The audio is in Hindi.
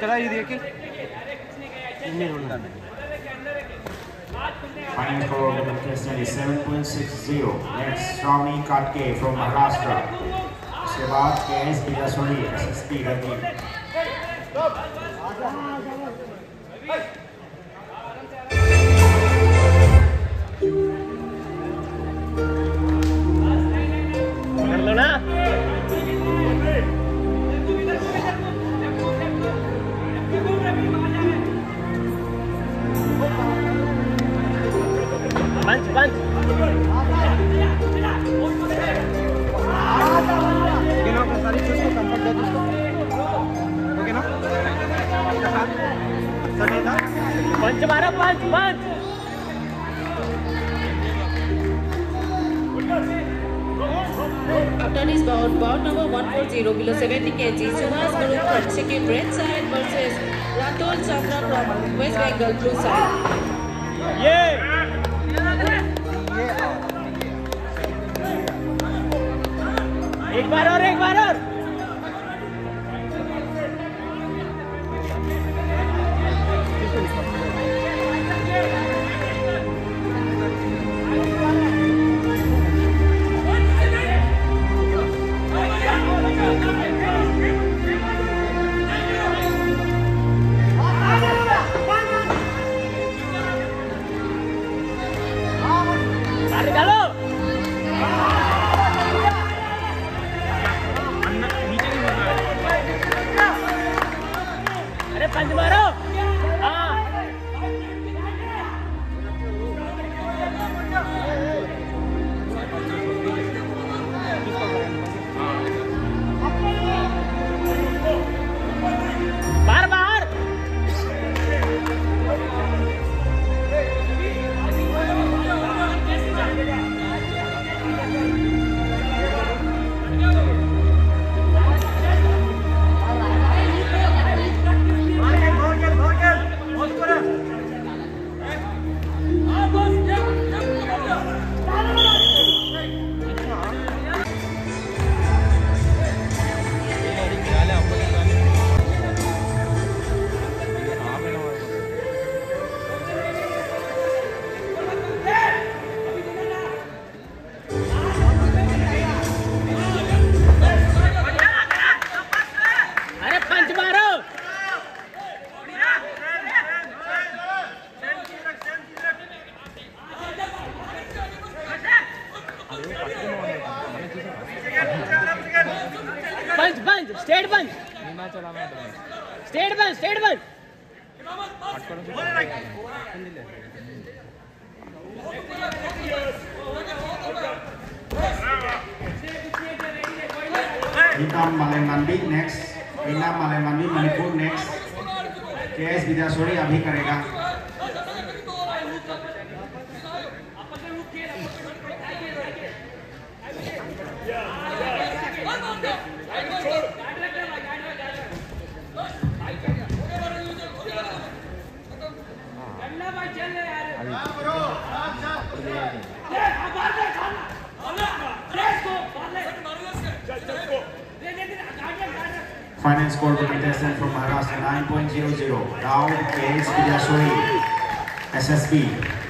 चला ये देखिए Final score of the contestant is 7.60. Next, Shravani Katke from Maharashtra. उसके बाद के S Bilasori S S P गद्दी पंच पंच ओके ना सारी चीज़ को कंफर्ट दे दो ओके ना पंच मारो पंच पंच After is bout, bout number 140 below 70 kg. Subhas Guru from second red side versus Ratul Chandra from West Bengal blue side. ये एक बार और एक बार और। अरे पंच मारो हाँ punch punch state punch state punch state punch Hitam Malemandi, next. Ina Malemandi Manipur next. S Vidyasori अभी करेगा। Finance score the contestant from Maharashtra 9.00, Dao KS Suryasohi, SSB.